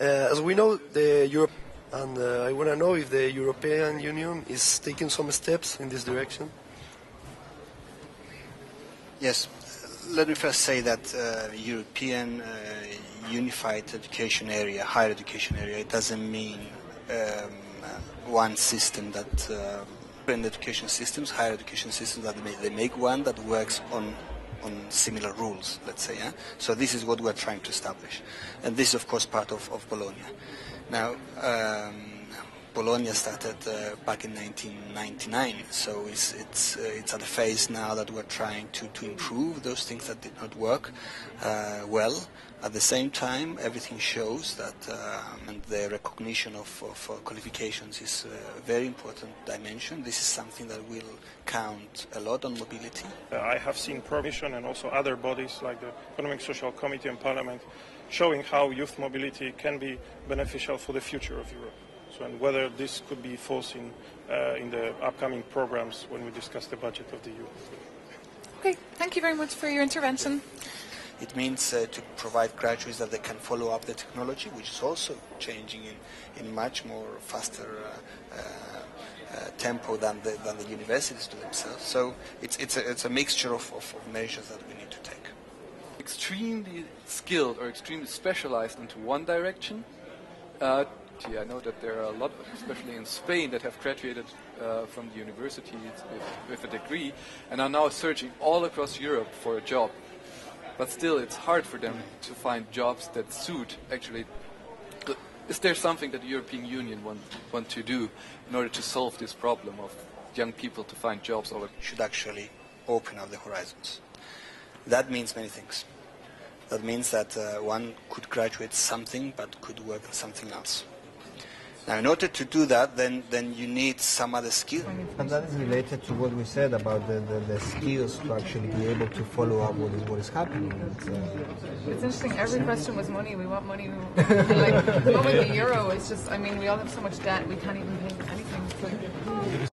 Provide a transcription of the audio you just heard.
Uh, as we know, the Europe, and uh, I want to know if the European Union is taking some steps in this direction. Yes. Let me first say that uh, European uh, unified education area, higher education area, it doesn't mean um, one system that uh, education systems, higher education systems, that they make one that works on on similar rules, let's say. Yeah? So this is what we're trying to establish. And this is, of course, part of, of Bologna. Now, um, Bologna started uh, back in 1999, so it's, it's, uh, it's at a phase now that we're trying to, to improve those things that did not work uh, well. At the same time, everything shows that um, the recognition of, of uh, qualifications is a very important dimension. This is something that will count a lot on mobility. I have seen Promission and also other bodies like the Economic Social Committee and Parliament showing how youth mobility can be beneficial for the future of Europe. So, and whether this could be foreseen uh, in the upcoming programs when we discuss the budget of the EU. Okay, thank you very much for your intervention. It means uh, to provide graduates that they can follow up the technology, which is also changing in, in much more faster uh, uh, uh tempo than the, than the universities do themselves. So it's, it's, a, it's a mixture of, of, of measures that we need to take. Extremely skilled or extremely specialized into one direction. I know that there are a lot, especially in Spain, that have graduated uh, from the university with, with, a degree and are now searching all across Europe for a job. But still it's hard for them to find jobs that suit actually. Is there something that the European Union want, want to do in order to solve this problem of young people to find jobs or should actually open up the horizons. That means many things. That means that uh, one could graduate something but could work on something else now, in order to do that, then, then you need some other skill. And that is related to what we said about the, the, the skills to actually be able to follow up what is, what is happening. It's, uh, it's interesting. Every question was money. We want money. We like, the moment the euro is just, I mean, we all have so much debt, we can't even pay anything.